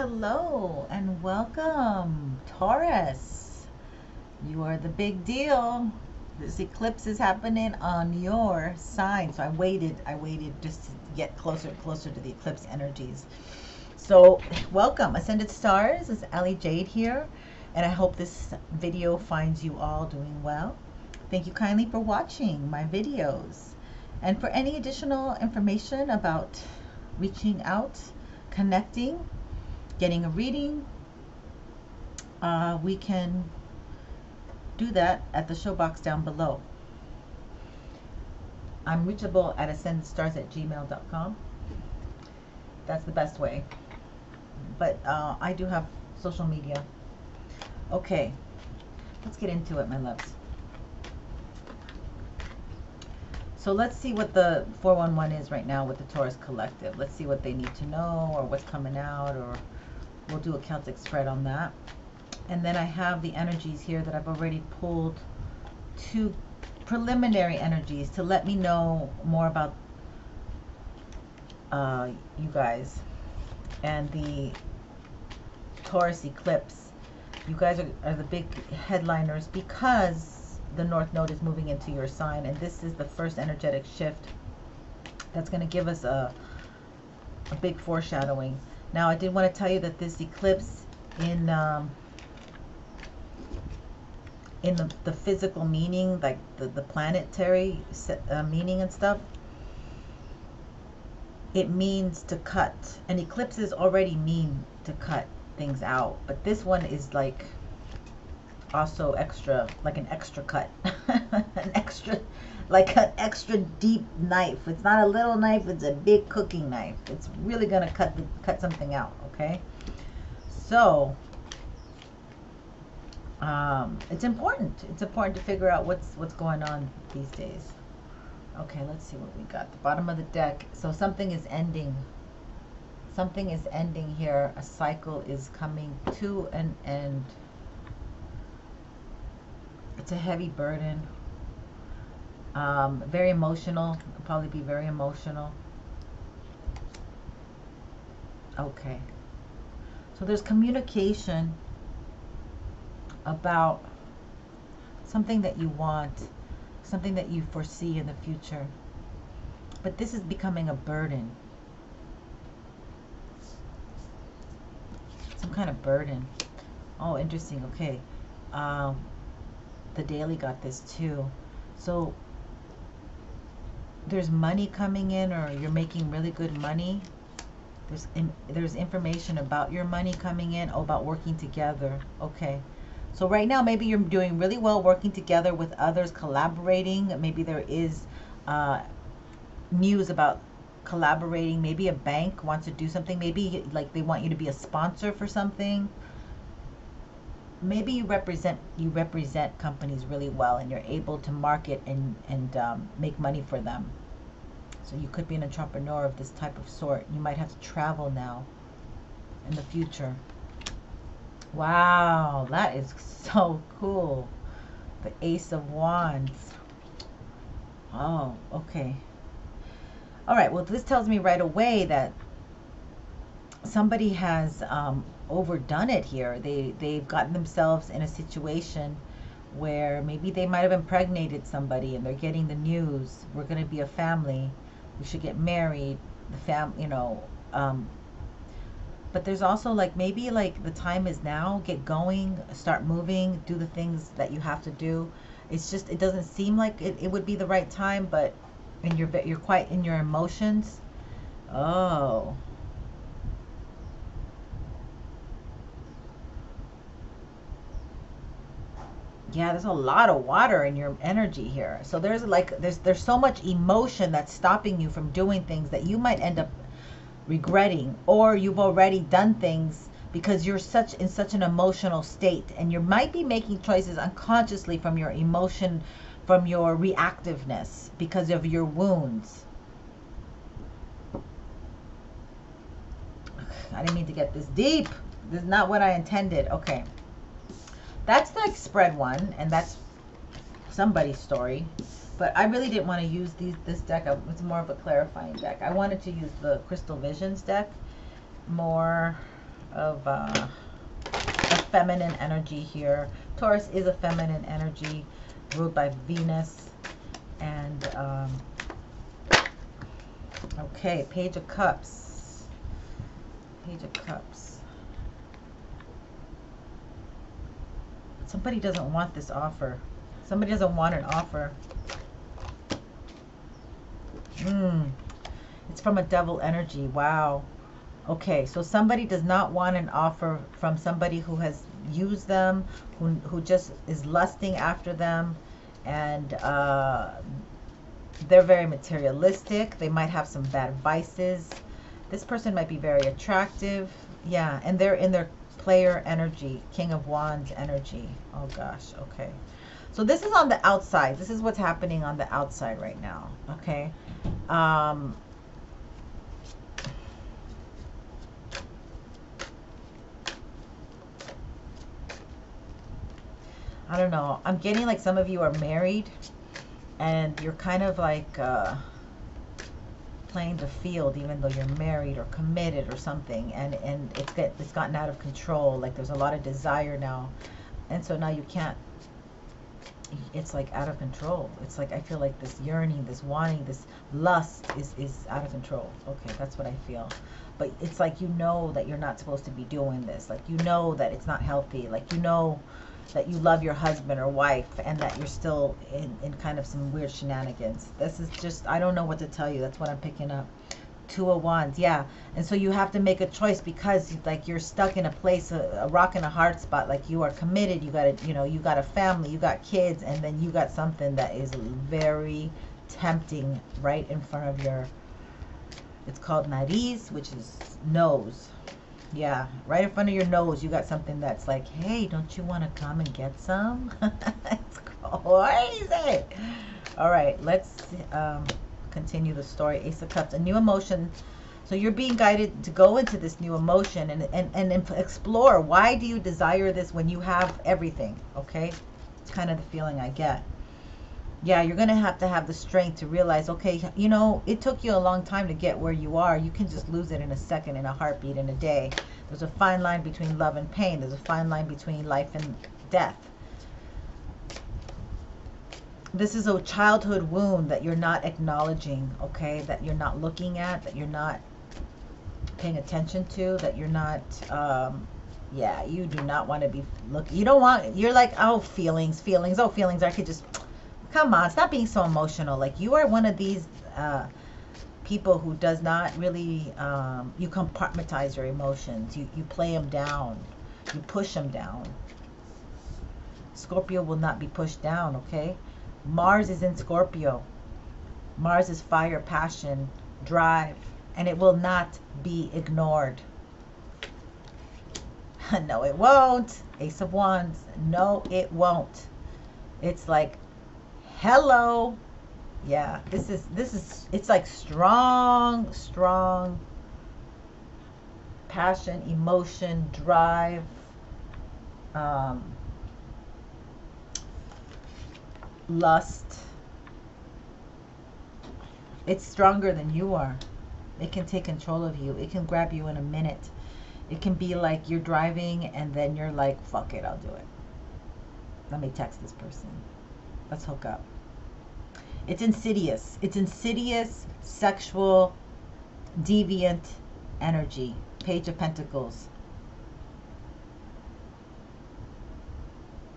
hello, and welcome, Taurus. You are the big deal. This eclipse is happening on your sign. So I waited, I waited just to get closer and closer to the eclipse energies. So, welcome, Ascended Stars. It's Ally Jayde here, and I hope this video finds you all doing well. Thank you kindly for watching my videos. And for any additional information about reaching out, connecting, getting a reading, uh, we can do that at the show box down below. I'm reachable at ascendedstars at gmail.com. That's the best way. But uh, I do have social media. Okay, let's get into it, my loves. So let's see what the 411 is right now with the Taurus Collective. Let's see what they need to know or what's coming out or We'll do a Celtic spread on that. And then I have the energies here that I've already pulled two preliminary energies to let me know more about uh, you guys and the Taurus eclipse. You guys are, are the big headliners because the North Node is moving into your sign, and this is the first energetic shift that's going to give us a, a big foreshadowing. Now, I did want to tell you that this eclipse in um, in the, the physical meaning, like the, the planetary uh, meaning and stuff, it means to cut. And eclipses already mean to cut things out. But this one is like also extra, like an extra cut. an extra like an extra deep knife. It's not a little knife, it's a big cooking knife. It's really going to cut the, cut something out, okay? So, um, it's important. It's important to figure out what's what's going on these days. Okay, let's see what we got. The bottom of the deck. So something is ending. Something is ending here. A cycle is coming to an end. It's a heavy burden. Um, very emotional. probably be very emotional. Okay. So there's communication about something that you want, something that you foresee in the future. But this is becoming a burden. Some kind of burden. Oh, interesting. Okay. Um, the Daily got this too. So there's money coming in or you're making really good money there's in, there's information about your money coming in oh, about working together okay so right now maybe you're doing really well working together with others collaborating maybe there is uh, news about collaborating maybe a bank wants to do something maybe like they want you to be a sponsor for something maybe you represent you represent companies really well and you're able to market and and um, make money for them so you could be an entrepreneur of this type of sort. You might have to travel now in the future. Wow, that is so cool. The Ace of Wands. Oh, okay. All right, well, this tells me right away that somebody has um, overdone it here. They, they've gotten themselves in a situation where maybe they might have impregnated somebody and they're getting the news, we're going to be a family. We should get married. The fam you know um but there's also like maybe like the time is now. Get going. Start moving. Do the things that you have to do. It's just it doesn't seem like it, it would be the right time but and you're you're quite in your emotions oh yeah there's a lot of water in your energy here. So there's like there's there's so much emotion that's stopping you from doing things that you might end up regretting or you've already done things because you're such in such an emotional state and you might be making choices unconsciously from your emotion from your reactiveness because of your wounds. I didn't mean to get this deep. This is not what I intended. Okay that's the spread one, and that's somebody's story. But I really didn't want to use these this deck. It's more of a clarifying deck. I wanted to use the Crystal Visions deck more of uh, a feminine energy here. Taurus is a feminine energy ruled by Venus. And, um, okay, Page of Cups. Page of Cups. Somebody doesn't want this offer. Somebody doesn't want an offer. Hmm. It's from a devil energy. Wow. Okay, so somebody does not want an offer from somebody who has used them, who, who just is lusting after them, and uh, they're very materialistic. They might have some bad vices. This person might be very attractive. Yeah, and they're in their player energy, King of Wands energy. Oh gosh, okay. So this is on the outside. This is what's happening on the outside right now, okay? Um, I don't know. I'm getting like some of you are married and you're kind of like uh, playing the field even though you're married or committed or something and and it's get it's gotten out of control like there's a lot of desire now. And so now you can't it's like out of control it's like i feel like this yearning this wanting this lust is is out of control okay that's what i feel but it's like you know that you're not supposed to be doing this like you know that it's not healthy like you know that you love your husband or wife and that you're still in, in kind of some weird shenanigans. This is just, I don't know what to tell you. That's what I'm picking up. Two of Wands, yeah. And so you have to make a choice because like you're stuck in a place, a, a rock in a hard spot. Like you are committed. You got a, you know, you got a family, you got kids, and then you got something that is very tempting right in front of your, it's called nariz, which is nose yeah, right in front of your nose, you got something that's like, hey, don't you want to come and get some? it's crazy. All right, let's um, continue the story. Ace of Cups, a new emotion. So you're being guided to go into this new emotion and, and, and explore why do you desire this when you have everything, okay? It's kind of the feeling I get yeah, you're going to have to have the strength to realize, okay, you know, it took you a long time to get where you are. You can just lose it in a second, in a heartbeat, in a day. There's a fine line between love and pain. There's a fine line between life and death. This is a childhood wound that you're not acknowledging, okay? That you're not looking at, that you're not paying attention to, that you're not, um, yeah, you do not want to be look. You don't want, you're like, oh, feelings, feelings, oh, feelings. I could just come on, stop being so emotional. Like you are one of these uh, people who does not really, um, you compartmentalize your emotions. You, you play them down. You push them down. Scorpio will not be pushed down, okay? Mars is in Scorpio. Mars is fire, passion, drive, and it will not be ignored. no, it won't. Ace of Wands. No, it won't. It's like hello yeah this is this is it's like strong strong passion emotion drive um, lust it's stronger than you are it can take control of you it can grab you in a minute it can be like you're driving and then you're like fuck it i'll do it let me text this person let's hook up it's insidious. It's insidious, sexual, deviant energy. Page of Pentacles.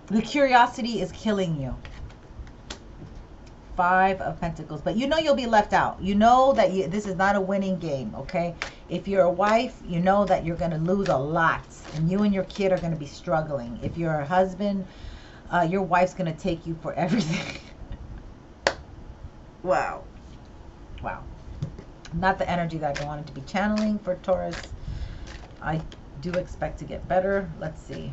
The curiosity is killing you. Five of Pentacles. But you know you'll be left out. You know that you, this is not a winning game, okay? If you're a wife, you know that you're going to lose a lot. And you and your kid are going to be struggling. If you're a husband, uh, your wife's going to take you for everything. Wow. Wow. Not the energy that I wanted to be channeling for Taurus. I do expect to get better. Let's see.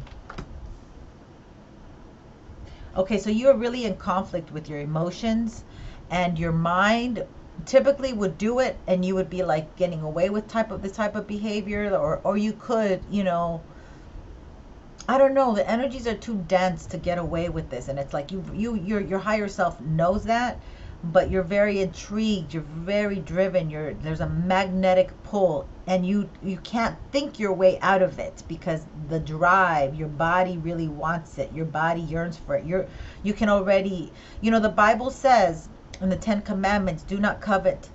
Okay, so you are really in conflict with your emotions and your mind typically would do it and you would be like getting away with type of this type of behavior or or you could, you know, I don't know, the energies are too dense to get away with this and it's like you you your your higher self knows that but you're very intrigued you're very driven you're there's a magnetic pull and you you can't think your way out of it because the drive your body really wants it your body yearns for it. You're you can already you know the bible says in the 10 commandments do not covet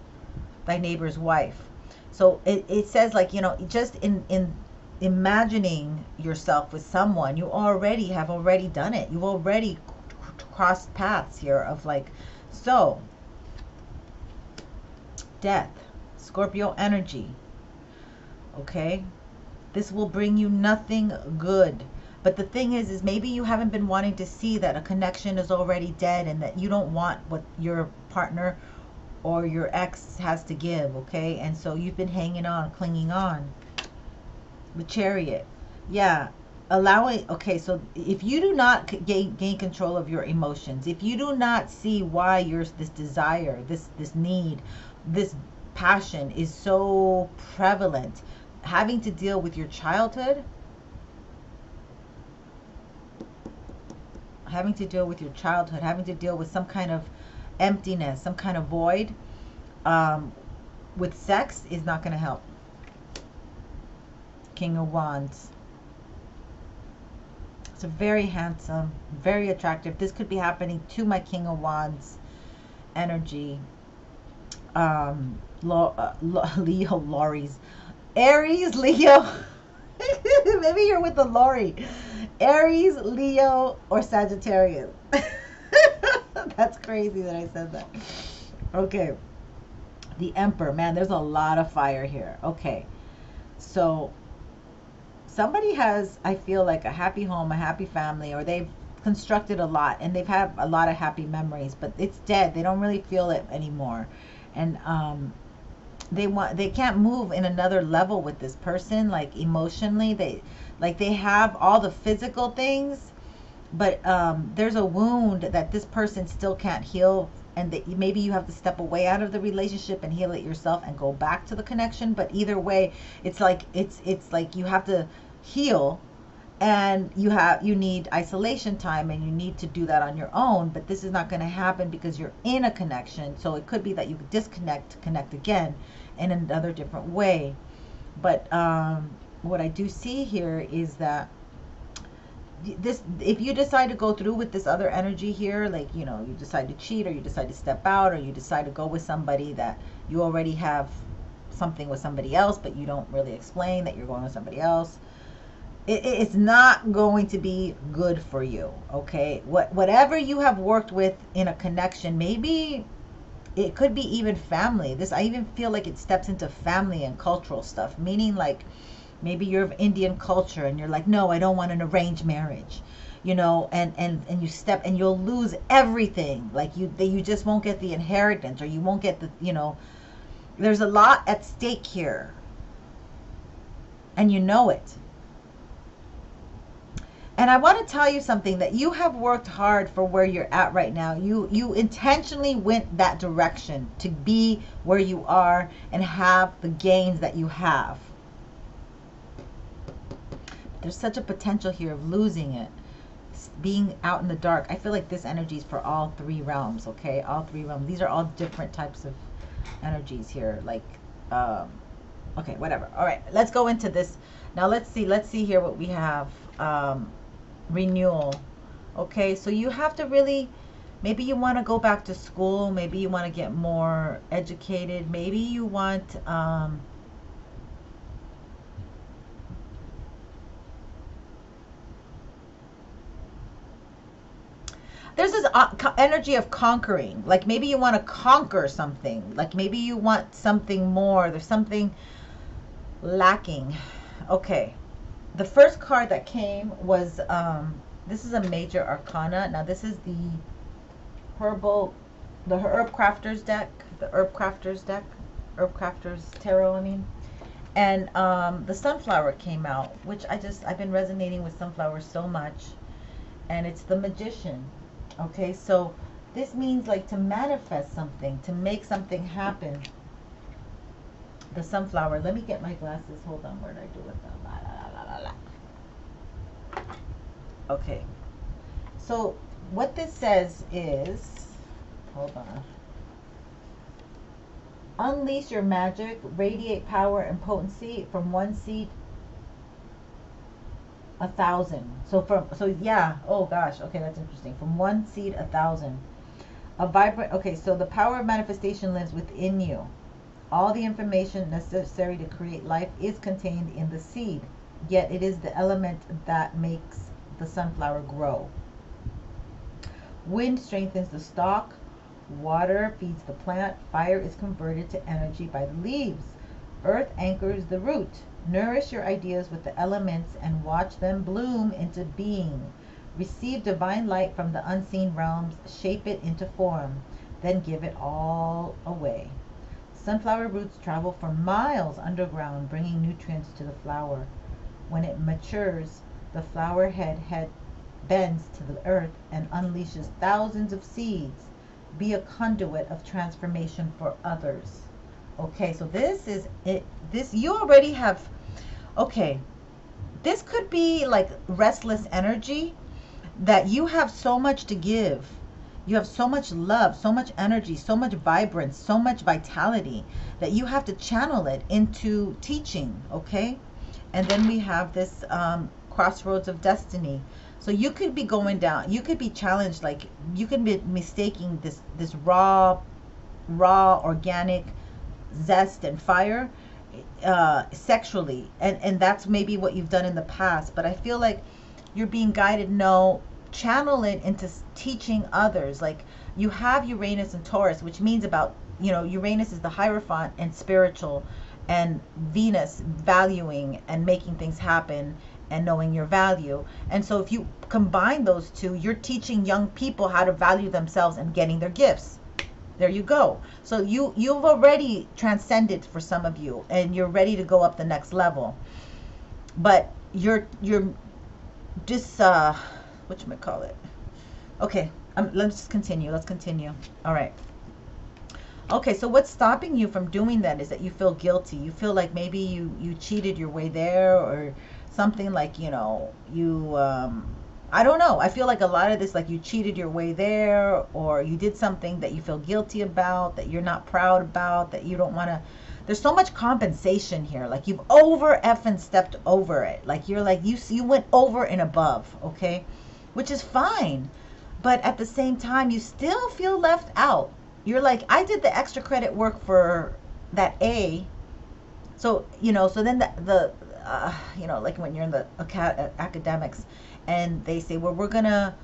thy neighbor's wife. So it, it says like you know just in in imagining yourself with someone you already have already done it. You've already crossed paths here of like so, death, Scorpio energy. Okay? This will bring you nothing good. But the thing is, is maybe you haven't been wanting to see that a connection is already dead and that you don't want what your partner or your ex has to give, okay? And so you've been hanging on, clinging on. The chariot. Yeah, allowing okay so if you do not gain, gain control of your emotions if you do not see why you're this desire this this need this passion is so prevalent having to deal with your childhood having to deal with your childhood having to deal with some kind of emptiness some kind of void um, with sex is not going to help. King of wands so very handsome, very attractive. This could be happening to my King of Wands energy. Um, Lo, uh, Leo, Laurie's. Aries, Leo. Maybe you're with the Laurie. Aries, Leo, or Sagittarius. That's crazy that I said that. Okay. The Emperor. Man, there's a lot of fire here. Okay. So somebody has, I feel like, a happy home, a happy family, or they've constructed a lot and they've had a lot of happy memories, but it's dead. They don't really feel it anymore. And um, they want they can't move in another level with this person like emotionally they like they have all the physical things but um, there's a wound that this person still can't heal and that maybe you have to step away out of the relationship and heal it yourself and go back to the connection but either way it's like it's it's like you have to heal and you have you need isolation time and you need to do that on your own but this is not going to happen because you're in a connection so it could be that you disconnect connect again in another different way. But um, what i do see here is that this if you decide to go through with this other energy here like you know you decide to cheat or you decide to step out or you decide to go with somebody that you already have something with somebody else but you don't really explain that you're going with somebody else it, it's not going to be good for you okay? What whatever you have worked with in a connection maybe it could be even family. This i even feel like it steps into family and cultural stuff meaning like maybe you're of indian culture and you're like no i don't want an arranged marriage you know? And and and you step and you'll lose everything. Like you you just won't get the inheritance or you won't get the you know? There's a lot at stake here. And you know it and I want to tell you something that you have worked hard for where you're at right now. You you intentionally went that direction to be where you are and have the gains that you have. There's such a potential here of losing it. Being out in the dark. I feel like this energy is for all three realms, okay? All three realms. These are all different types of energies here. Like um okay, whatever. All right, let's go into this. Now let's see. Let's see here what we have. Um renewal. Okay, so you have to really, maybe you want to go back to school, maybe you want to get more educated, maybe you want, um, there's this uh, energy of conquering. Like maybe you want to conquer something. Like maybe you want something more. There's something lacking. Okay the first card that came was um, this is a major arcana. Now this is the herbal, the herb crafters deck, the herb crafters deck, herb crafters tarot. I mean, and um, the sunflower came out, which I just I've been resonating with sunflower so much, and it's the magician. Okay, so this means like to manifest something, to make something happen. The sunflower. Let me get my glasses. Hold on. Where did I do with them? Okay. So what this says is, hold on. Unleash your magic, radiate power and potency from one seed a thousand. So from so yeah, oh gosh, okay, that's interesting. From one seed a thousand. A vibrant okay, so the power of manifestation lives within you. All the information necessary to create life is contained in the seed, yet it is the element that makes the sunflower grow. Wind strengthens the stalk, water feeds the plant, fire is converted to energy by the leaves, earth anchors the root. Nourish your ideas with the elements and watch them bloom into being. Receive divine light from the unseen realms, shape it into form, then give it all away. Sunflower roots travel for miles underground, bringing nutrients to the flower. When it matures, the flower head, head bends to the earth and unleashes thousands of seeds. Be a conduit of transformation for others. Okay, so this is it. This you already have. Okay, this could be like restless energy that you have so much to give you have so much love, so much energy, so much vibrance, so much vitality that you have to channel it into teaching, okay? And then we have this um, crossroads of destiny. So you could be going down, you could be challenged, like you could be mistaking this this raw, raw, organic zest and fire uh, sexually, and and that's maybe what you've done in the past. But I feel like you're being guided. No, channel it into teaching others. Like you have Uranus and Taurus, which means about, you know, Uranus is the Hierophant and spiritual, and Venus valuing and making things happen and knowing your value. And so if you combine those two, you're teaching young people how to value themselves and getting their gifts. There you go. So you you've already transcended for some of you and you're ready to go up the next level. But you're you're just uh what you might call it. Okay, um, let's just continue. Let's continue. All right. Okay, so what's stopping you from doing that is that you feel guilty. You feel like maybe you you cheated your way there, or something like you know you. Um, I don't know. I feel like a lot of this, like you cheated your way there, or you did something that you feel guilty about, that you're not proud about, that you don't want to. There's so much compensation here. Like you've over effing stepped over it. Like you're like you you went over and above. Okay which is fine. But at the same time, you still feel left out. You're like, I did the extra credit work for that A. So, you know, so then the, the uh, you know, like when you're in the academics and they say, well, we're going to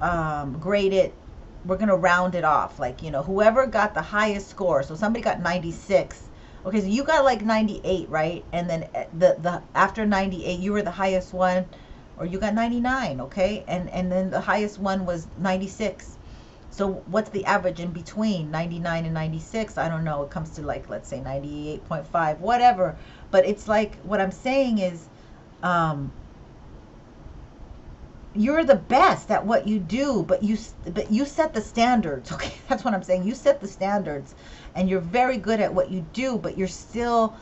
um, grade it, we're going to round it off. Like, you know, whoever got the highest score. So somebody got 96. Okay, so you got like 98, right? And then eh, the, the after 98, you were the highest one or you got 99 okay and and then the highest one was 96 so what's the average in between 99 and 96 i don't know. It comes to like let's say 98.5 whatever. But it's like what i'm saying is um you're the best at what you do but you but you set the standards okay? That's what i'm saying. You set the standards and you're very good at what you do but you're still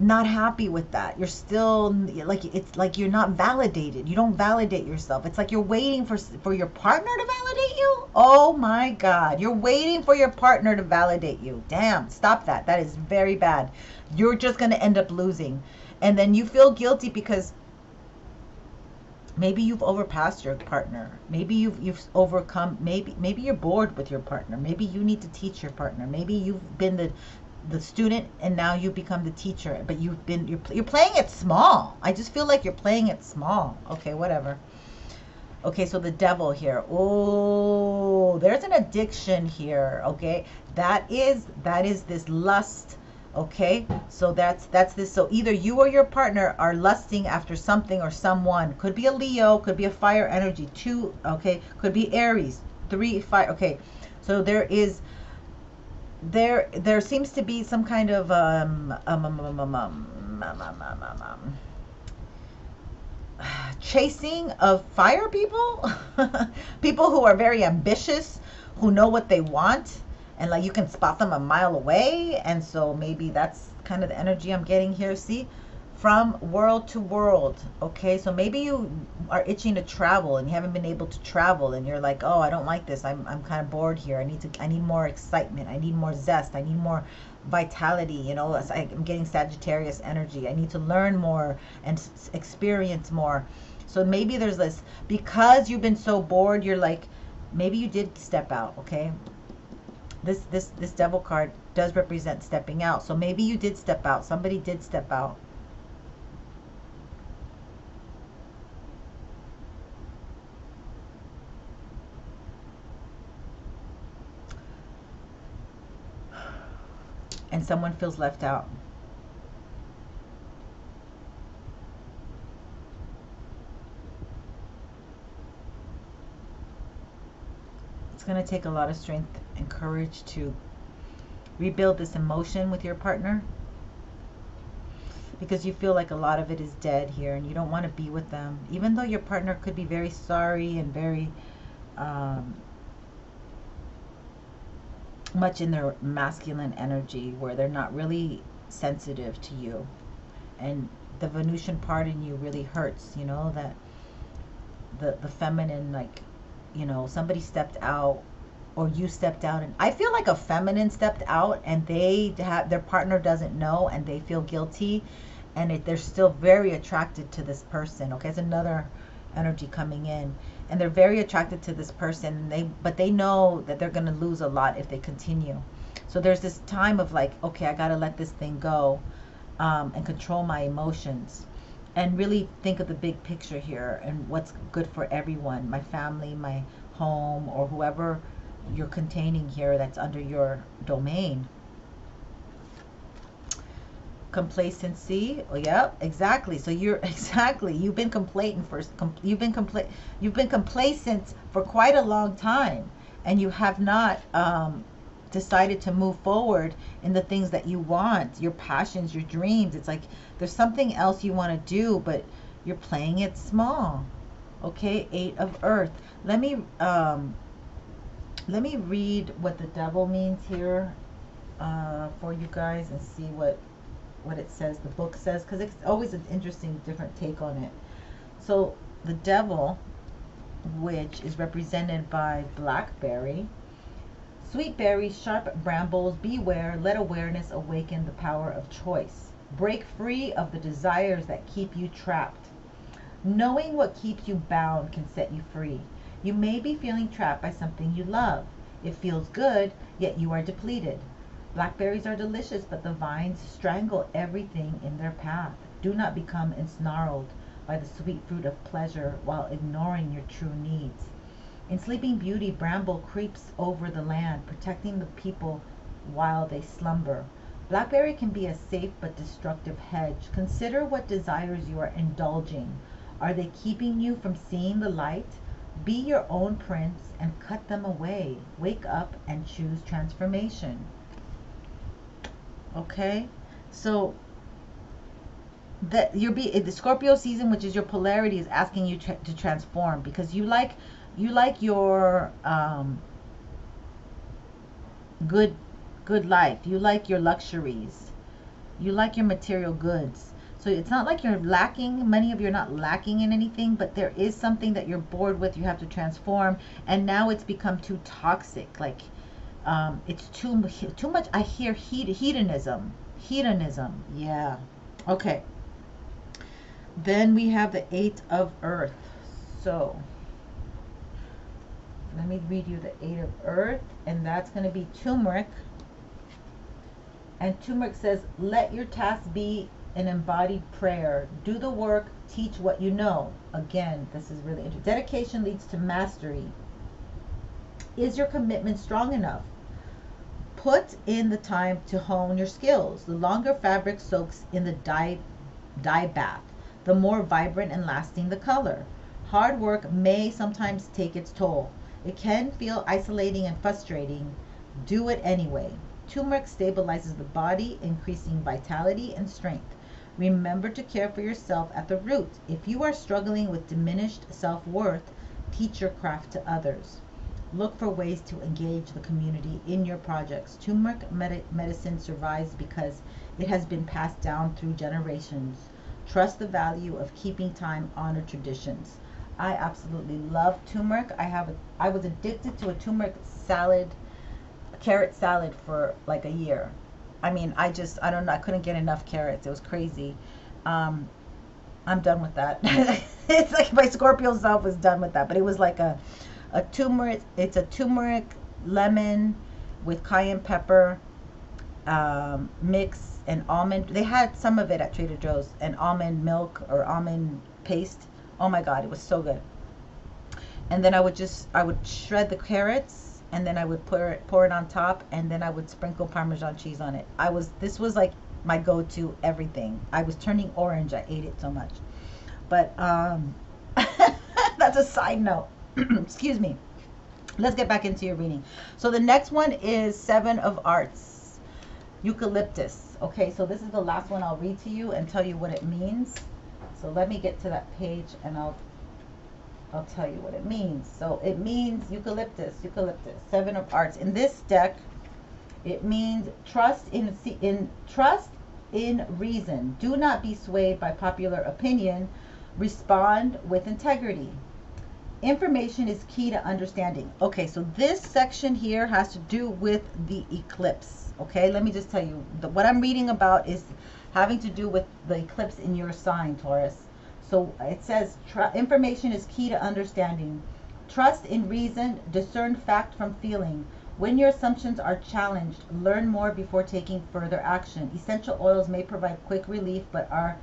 not happy with that. You're still like it's like you're not validated. You don't validate yourself. It's like you're waiting for for your partner to validate you. Oh my god. You're waiting for your partner to validate you. Damn, stop that. That is very bad. You're just going to end up losing. And then you feel guilty because maybe you've overpassed your partner. Maybe you've you've overcome maybe maybe you're bored with your partner. Maybe you need to teach your partner. Maybe you've been the the student and now you become the teacher. But you've been you're, you're playing it small. I just feel like you're playing it small. Okay whatever. Okay so the devil here. Oh there's an addiction here okay? That is that is this lust okay? So that's that's this. So either you or your partner are lusting after something or someone. Could be a leo could be a fire energy two okay? Could be aries three fire okay? So there is there there seems to be some kind of um, um, um, um, um, um, um chasing of fire people people who are very ambitious who know what they want and like you can spot them a mile away and so maybe that's kind of the energy i'm getting here see from world to world okay? So maybe you are itching to travel and you haven't been able to travel and you're like oh i don't like this. I'm, I'm kind of bored here. I need to i need more excitement. I need more zest. I need more vitality you know? I'm getting sagittarius energy. I need to learn more and experience more. So maybe there's this because you've been so bored you're like maybe you did step out okay? This this this devil card does represent stepping out. So maybe you did step out. Somebody did step out and someone feels left out. It's going to take a lot of strength and courage to rebuild this emotion with your partner because you feel like a lot of it is dead here and you don't want to be with them even though your partner could be very sorry and very um, much in their masculine energy where they're not really sensitive to you. And the venusian part in you really hurts you know that the the feminine like you know somebody stepped out or you stepped out and i feel like a feminine stepped out and they have their partner doesn't know and they feel guilty and it, they're still very attracted to this person okay? It's another energy coming in and they're very attracted to this person they but they know that they're going to lose a lot if they continue. So there's this time of like okay i got to let this thing go um, and control my emotions and really think of the big picture here and what's good for everyone my family my home or whoever you're containing here that's under your domain complacency. Oh, yep exactly. So you're exactly. You've been complacent for you've been compla- you've been complacent for quite a long time and you have not um, decided to move forward in the things that you want your passions your dreams. It's like there's something else you want to do but you're playing it small. Okay eight of earth. Let me um let me read what the devil means here uh, for you guys and see what what it says, the book says, because it's always an interesting, different take on it. So the devil, which is represented by blackberry, sweet berries, sharp brambles, beware, let awareness awaken the power of choice. Break free of the desires that keep you trapped. Knowing what keeps you bound can set you free. You may be feeling trapped by something you love. It feels good, yet you are depleted. Blackberries are delicious, but the vines strangle everything in their path. Do not become ensnarled by the sweet fruit of pleasure while ignoring your true needs. In Sleeping Beauty, Bramble creeps over the land, protecting the people while they slumber. Blackberry can be a safe but destructive hedge. Consider what desires you are indulging. Are they keeping you from seeing the light? Be your own prince and cut them away. Wake up and choose transformation okay so that you're be the Scorpio season, which is your polarity, is asking you tra- to transform because you like you like your um, good good life. You like your luxuries. You like your material goods. So it's not like you're lacking. Many of you are not lacking in anything, but there is something that you're bored with. You have to transform, and now it's become too toxic. Like um, it's too too much. I hear heat, hedonism, hedonism. Yeah. Okay. Then we have the eight of earth. So let me read you the eight of earth, and that's going to be turmeric. And turmeric says, "Let your task be an embodied prayer. Do the work. Teach what you know." Again, this is really interesting. Dedication leads to mastery. Is your commitment strong enough? Put in the time to hone your skills. The longer fabric soaks in the dye, dye bath, the more vibrant and lasting the color. Hard work may sometimes take its toll. It can feel isolating and frustrating. Do it anyway. Turmeric stabilizes the body, increasing vitality and strength. Remember to care for yourself at the root. If you are struggling with diminished self worth, teach your craft to others. Look for ways to engage the community in your projects. Turmeric med- medicine survives because it has been passed down through generations. Trust the value of keeping time, honor traditions. I absolutely love turmeric. I have a, I was addicted to a turmeric salad, carrot salad for like a year. I mean, I just I don't know. I couldn't get enough carrots. It was crazy. Um, I'm done with that. it's like my Scorpio self was done with that. But it was like a a turmeric. It's a turmeric lemon with cayenne pepper um, mix and almond. They had some of it at Trader Joe's and almond milk or almond paste. Oh my God, it was so good. And then I would just I would shred the carrots and then I would pour it pour it on top and then I would sprinkle Parmesan cheese on it. I was this was like my go-to everything. I was turning orange. I ate it so much. But um, that's a side note. Excuse me. Let's get back into your reading. So the next one is Seven of Arts, Eucalyptus. Okay, so this is the last one I'll read to you and tell you what it means. So let me get to that page and I'll I'll tell you what it means. So it means eucalyptus, eucalyptus, seven of arts. In this deck, it means trust in in trust in reason. Do not be swayed by popular opinion. Respond with integrity. Information is key to understanding. Okay, so this section here has to do with the eclipse. Okay, let me just tell you the, what I'm reading about is having to do with the eclipse in your sign, Taurus. So it says information is key to understanding. Trust in reason, discern fact from feeling. When your assumptions are challenged, learn more before taking further action. Essential oils may provide quick relief but are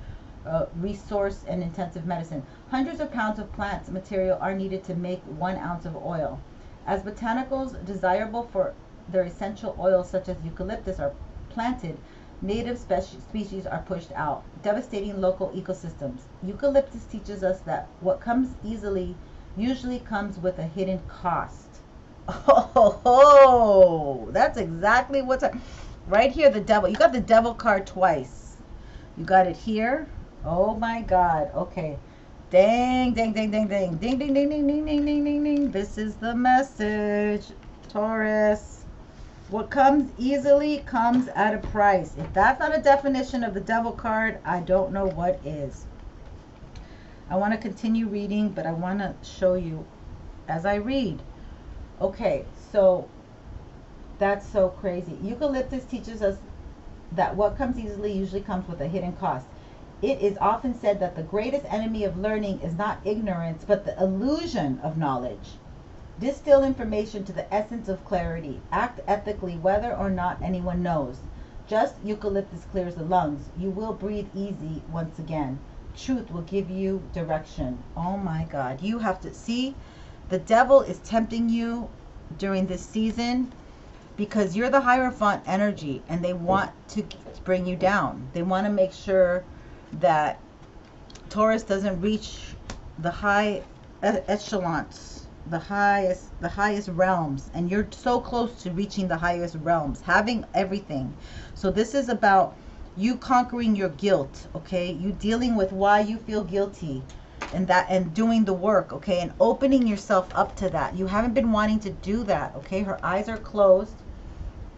resource and intensive medicine. Hundreds of pounds of plant material are needed to make one ounce of oil. As botanicals desirable for their essential oils, such as eucalyptus, are planted, native speci- species are pushed out, devastating local ecosystems. Eucalyptus teaches us that what comes easily usually comes with a hidden cost. Oh, that's exactly what's right here. The devil. You got the devil card twice. You got it here. Oh my God. Okay. Dang, dang, dang, dang, dang, ding, ding, ding, ding, ding, ding, ding, ding, ding. This is the message, Taurus. What comes easily comes at a price. If that's not a definition of the devil card, I don't know what is. I want to continue reading, but I want to show you as I read. Okay, so that's so crazy. Eucalyptus teaches us that what comes easily usually comes with a hidden cost. It is often said that the greatest enemy of learning is not ignorance, but the illusion of knowledge. Distill information to the essence of clarity. Act ethically whether or not anyone knows. Just eucalyptus clears the lungs. You will breathe easy once again. Truth will give you direction. Oh my God. You have to see the devil is tempting you during this season because you're the hierophant energy and they want to bring you down. They want to make sure that Taurus doesn't reach the high echelons, the highest the highest realms and you're so close to reaching the highest realms, having everything. So this is about you conquering your guilt, okay? You dealing with why you feel guilty and that and doing the work okay and opening yourself up to that you haven't been wanting to do that okay her eyes are closed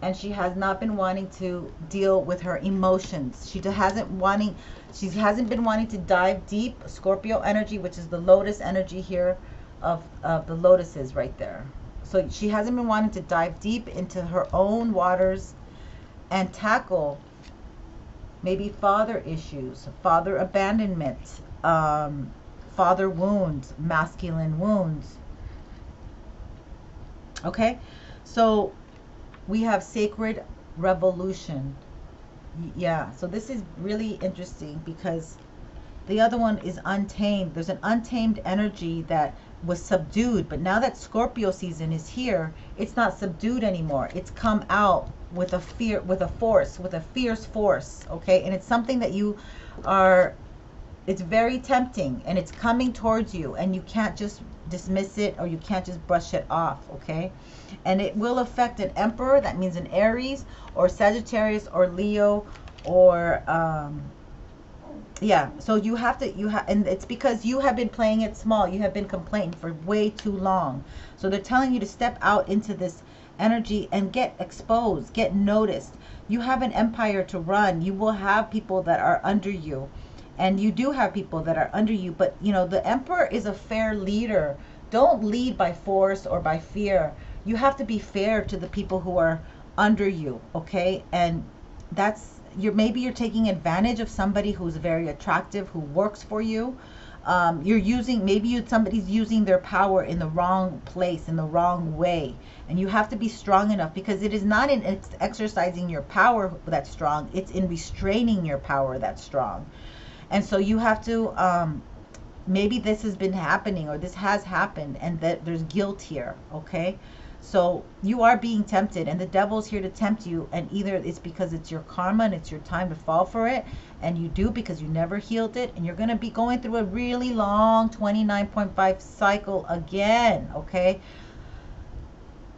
and she has not been wanting to deal with her emotions she hasn't wanting she hasn't been wanting to dive deep scorpio energy which is the lotus energy here of of the lotuses right there so she hasn't been wanting to dive deep into her own waters and tackle maybe father issues father abandonment um, father wounds, masculine wounds. Okay? So we have sacred revolution. Yeah, so this is really interesting because the other one is untamed. There's an untamed energy that was subdued, but now that Scorpio season is here, it's not subdued anymore. It's come out with a fear, with a force, with a fierce force, okay? And it's something that you are it's very tempting and it's coming towards you and you can't just dismiss it or you can't just brush it off okay? And it will affect an emperor that means an aries or sagittarius or leo or um yeah so you have to you have and it's because you have been playing it small you have been complaining for way too long. So they're telling you to step out into this energy and get exposed get noticed. You have an empire to run you will have people that are under you and you do have people that are under you but you know the emperor is a fair leader. Don't lead by force or by fear. You have to be fair to the people who are under you okay? And that's you're maybe you're taking advantage of somebody who's very attractive who works for you. Um, you're using maybe you, somebody's using their power in the wrong place in the wrong way. And you have to be strong enough because it is not in ex- exercising your power that's strong. It's in restraining your power that's strong and so you have to um, maybe this has been happening or this has happened and that there's guilt here okay? So you are being tempted and the devil's here to tempt you and either it's because it's your karma and it's your time to fall for it and you do because you never healed it and you're going to be going through a really long 29.5 cycle again okay?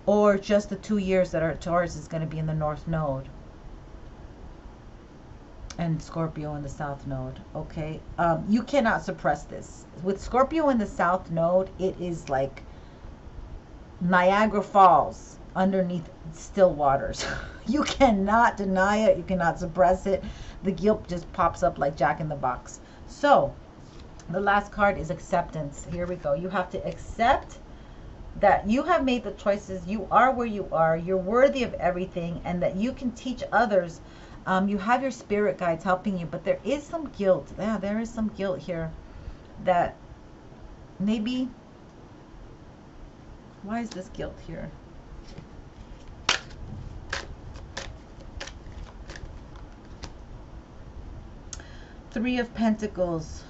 Or just the two years that our taurus is going to be in the north node and Scorpio in the South Node. Okay, um, you cannot suppress this. With Scorpio in the South Node, it is like Niagara Falls underneath still waters. you cannot deny it. You cannot suppress it. The guilt just pops up like Jack in the Box. So, the last card is acceptance. Here we go. You have to accept that you have made the choices. You are where you are. You're worthy of everything, and that you can teach others um, you have your spirit guides helping you, but there is some guilt. Yeah, there is some guilt here that maybe. Why is this guilt here? Three of Pentacles.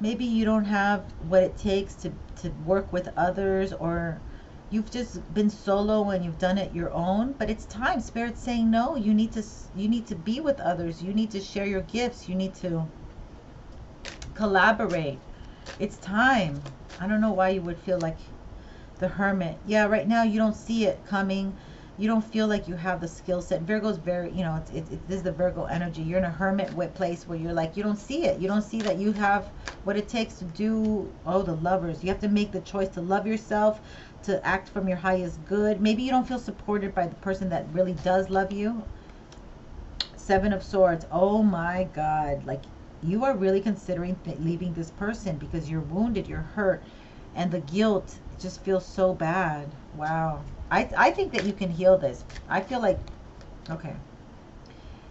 Maybe you don't have what it takes to, to work with others or you've just been solo and you've done it your own but it's time. Spirit's saying no you need to you need to be with others. You need to share your gifts. You need to collaborate. It's time. I don't know why you would feel like the hermit. Yeah right now you don't see it coming. You don't feel like you have the skill set. Virgo's very you know it's, it, it, this is the virgo energy. You're in a hermit with place where you're like you don't see it. You don't see that you have what it takes to do oh the lovers. You have to make the choice to love yourself to act from your highest good. Maybe you don't feel supported by the person that really does love you. Seven of Swords. Oh my God. Like you are really considering leaving this person because you're wounded, you're hurt, and the guilt just feels so bad. Wow. I, I think that you can heal this. I feel like, okay.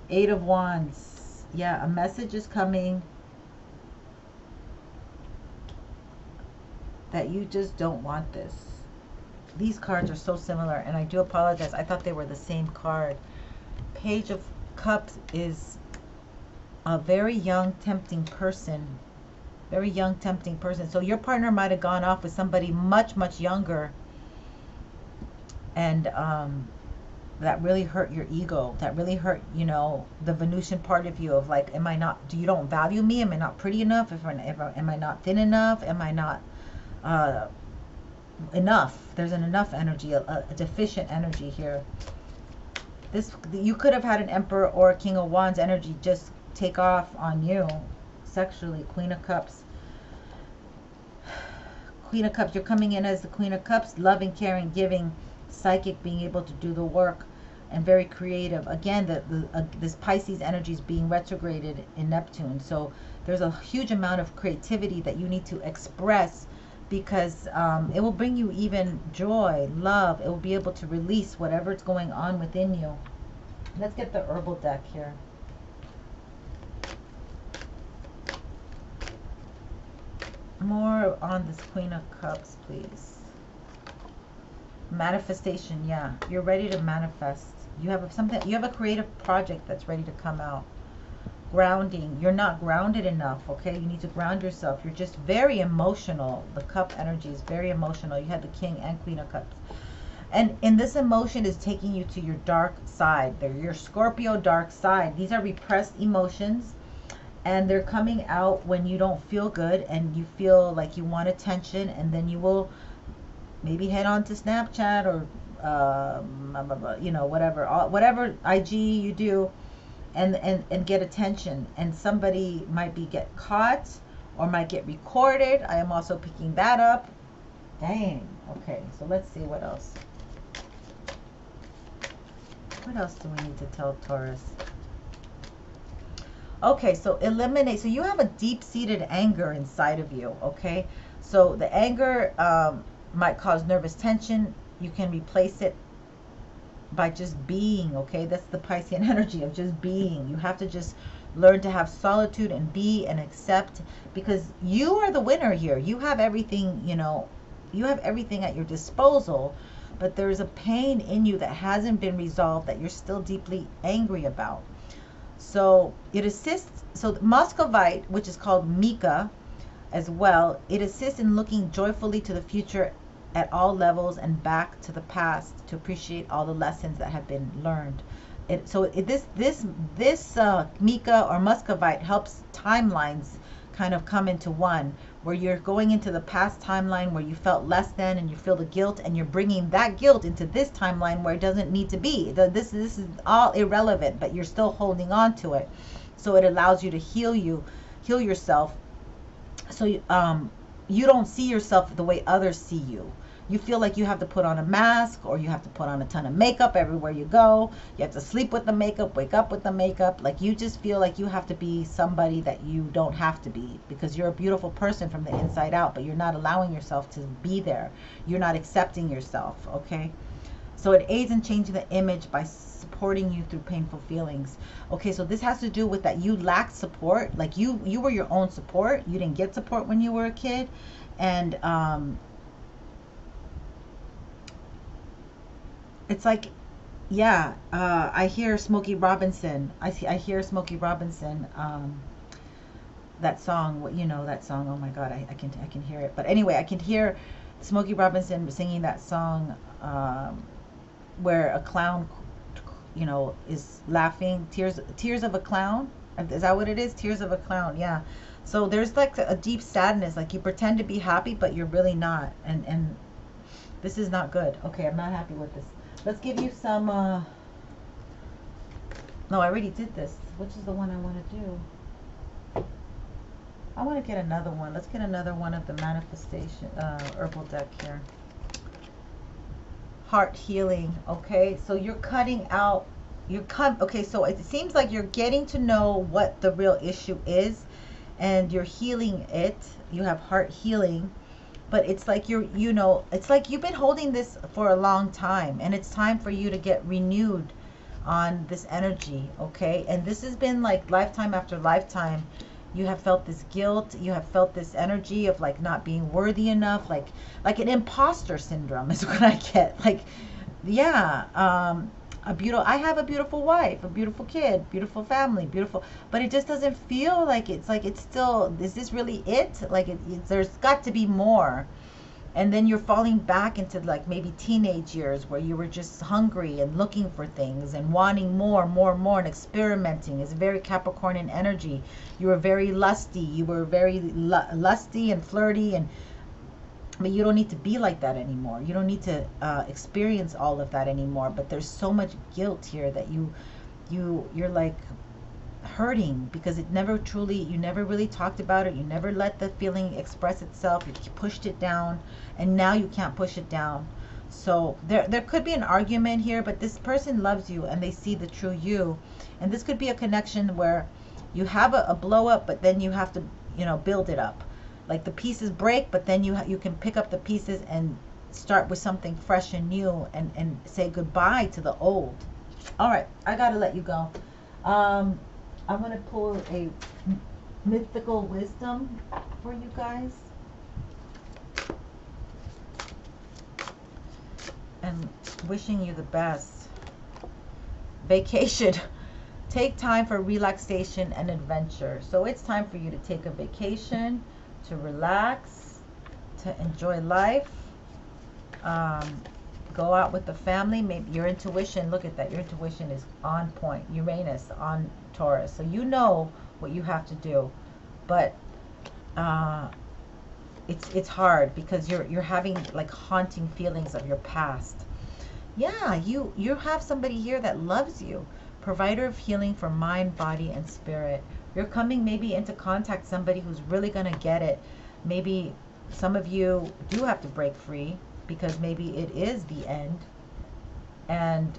Eight of Wands. Yeah, a message is coming that you just don't want this these cards are so similar and I do apologize. I thought they were the same card. Page of Cups is a very young, tempting person. Very young, tempting person. So your partner might have gone off with somebody much, much younger. And um, that really hurt your ego. That really hurt, you know, the Venusian part of you of like, am I not, do you don't value me? Am I not pretty enough? If, if am I not thin enough? Am I not uh, enough. There's an enough energy, a, a deficient energy here. This you could have had an Emperor or a King of Wands energy just take off on you sexually. Queen of Cups. Queen of Cups, you're coming in as the Queen of Cups, loving, caring, giving, psychic, being able to do the work, and very creative. Again, the, the uh, this Pisces energy is being retrograded in Neptune, so there's a huge amount of creativity that you need to express because um, it will bring you even joy, love. It will be able to release whatever's going on within you. Let's get the herbal deck here. More on this Queen of Cups, please. Manifestation, yeah. You're ready to manifest. You have something. You have a creative project that's ready to come out grounding. You're not grounded enough, okay? You need to ground yourself. You're just very emotional. The cup energy is very emotional. You had the king and queen of cups. And and this emotion is taking you to your dark side. They're your Scorpio dark side. These are repressed emotions and they're coming out when you don't feel good and you feel like you want attention and then you will maybe head on to Snapchat or um, you know whatever whatever IG you do and, and, and get attention. And somebody might be get caught or might get recorded. I am also picking that up. Dang. Okay, so let's see what else. What else do we need to tell Taurus? Okay, so eliminate. So you have a deep-seated anger inside of you. Okay, so the anger um, might cause nervous tension. You can replace it by just being. Okay, that's the Piscean energy of just being. You have to just learn to have solitude and be and accept because you are the winner here. You have everything. You know, you have everything at your disposal. But there's a pain in you that hasn't been resolved that you're still deeply angry about. So it assists, so Muscovite, which is called mica as well, it assists in looking joyfully to the future at all levels and back to the past to appreciate all the lessons that have been learned. It, so it, this this this uh, mica or Muscovite helps timelines kind of come into one where you're going into the past timeline where you felt less than and you feel the guilt and you're bringing that guilt into this timeline where it doesn't need to be. The, this this is all irrelevant but you're still holding on to it. So it allows you to heal you heal yourself so um you don't see yourself the way others see you you feel like you have to put on a mask or you have to put on a ton of makeup everywhere you go. You have to sleep with the makeup, wake up with the makeup. Like you just feel like you have to be somebody that you don't have to be because you're a beautiful person from the inside out, but you're not allowing yourself to be there. You're not accepting yourself, okay? So it aids in changing the image by supporting you through painful feelings. Okay, so this has to do with that you lacked support. Like you you were your own support. You didn't get support when you were a kid. And um it's like yeah uh, i hear smokey robinson. I see i hear smokey robinson um, that song what you know that song. Oh my god I, I can i can hear it. But anyway i can hear smokey robinson singing that song um, where a clown you know is laughing. Tears tears of a clown? Is that what it is? Tears of a clown yeah. So there's like a deep sadness like you pretend to be happy but you're really not. And and this is not good. Okay i'm not happy with this Let's give you some, uh, no, I already did this. Which is the one I want to do? I want to get another one. Let's get another one of the manifestation, uh, herbal deck here. Heart healing, okay? So you're cutting out, you're cut, okay, so it seems like you're getting to know what the real issue is and you're healing it. You have heart healing but it's like you're you know it's like you've been holding this for a long time and it's time for you to get renewed on this energy okay? And this has been like lifetime after lifetime. You have felt this guilt. You have felt this energy of like not being worthy enough like like an imposter syndrome is what i get. Like yeah um a beautiful i have a beautiful wife a beautiful kid beautiful family beautiful but it just doesn't feel like it's like it's still is this really it? Like it, it, there's got to be more. And then you're falling back into like maybe teenage years where you were just hungry and looking for things and wanting more more more and experimenting. It's very capricornian energy. You were very lusty. You were very lusty and flirty and but you don't need to be like that anymore. You don't need to uh, experience all of that anymore but there's so much guilt here that you you you're like hurting because it never truly you never really talked about it. You never let the feeling express itself. You pushed it down and now you can't push it down. So there there could be an argument here but this person loves you and they see the true you. And this could be a connection where you have a, a blow up but then you have to you know build it up like the pieces break but then you you can pick up the pieces and start with something fresh and new and and say goodbye to the old. All right i gotta let you go. Um i'm gonna pull a mythical wisdom for you guys. And wishing you the best. Vacation. Take time for relaxation and adventure. So it's time for you to take a vacation to relax, to enjoy life, um, go out with the family. Maybe your intuition, look at that, your intuition is on point. Uranus on Taurus. So you know what you have to do. But uh, it's it's hard because you're you're having like haunting feelings of your past. Yeah, you you have somebody here that loves you. Provider of healing for mind, body, and spirit you're coming maybe into contact somebody who's really going to get it. Maybe some of you do have to break free because maybe it is the end. And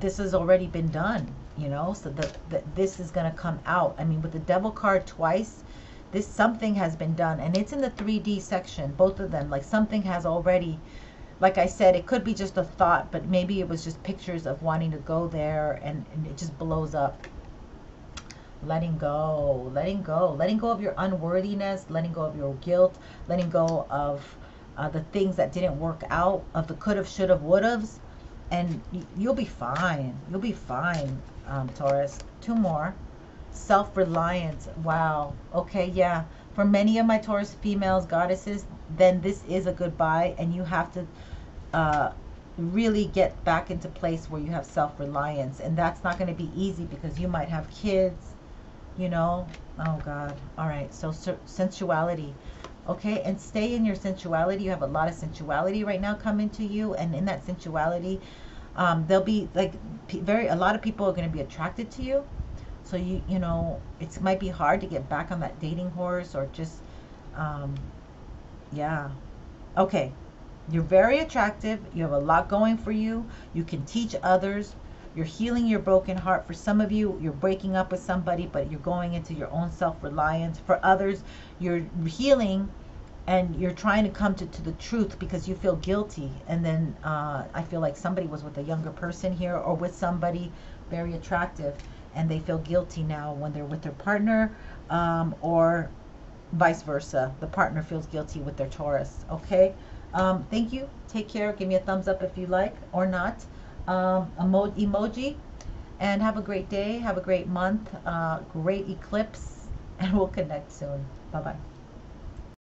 this has already been done you know so that, this is going to come out. I mean with the devil card twice this something has been done. And it's in the 3d section both of them. Like something has already like i said it could be just a thought but maybe it was just pictures of wanting to go there and, and it just blows up letting go letting go letting go of your unworthiness letting go of your guilt letting go of uh, the things that didn't work out of the could have should have would have's and you'll be fine. You'll be fine um, taurus. Two more. Self-reliance. Wow. Okay yeah. For many of my taurus females goddesses then this is a goodbye and you have to uh, really get back into place where you have self-reliance. And that's not going to be easy because you might have kids you know? Oh god. All right. So sensuality. Okay and stay in your sensuality. You have a lot of sensuality right now coming to you and in that sensuality um, there'll be like very a lot of people are going to be attracted to you. So you you know it might be hard to get back on that dating horse or just um, yeah. Okay. You're very attractive. You have a lot going for you. You can teach others you're healing your broken heart. For some of you, you're breaking up with somebody, but you're going into your own self reliance. For others, you're healing and you're trying to come to, to the truth because you feel guilty. And then uh, I feel like somebody was with a younger person here or with somebody very attractive and they feel guilty now when they're with their partner um, or vice versa. The partner feels guilty with their Taurus. Okay. Um, thank you. Take care. Give me a thumbs up if you like or not um, emo- emoji. And have a great day. Have a great month. Uh, great eclipse. And we'll connect soon. Bye bye.